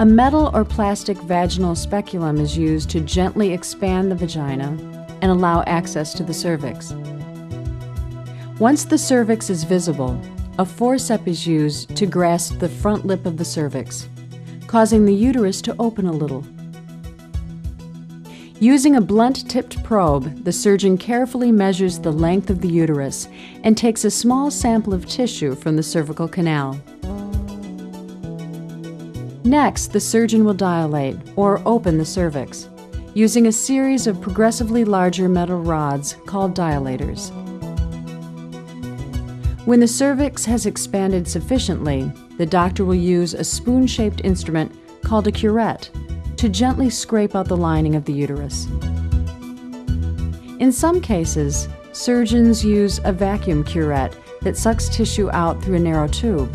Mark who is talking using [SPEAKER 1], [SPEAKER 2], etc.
[SPEAKER 1] A metal or plastic vaginal speculum is used to gently expand the vagina and allow access to the cervix. Once the cervix is visible, a forceps is used to grasp the front lip of the cervix, causing the uterus to open a little. Using a blunt tipped probe, the surgeon carefully measures the length of the uterus and takes a small sample of tissue from the cervical canal. Next, the surgeon will dilate or open the cervix using a series of progressively larger metal rods called dilators. When the cervix has expanded sufficiently, the doctor will use a spoon shaped instrument called a curette to gently scrape out the lining of the uterus. In some cases, surgeons use a vacuum curette that sucks tissue out through a narrow tube.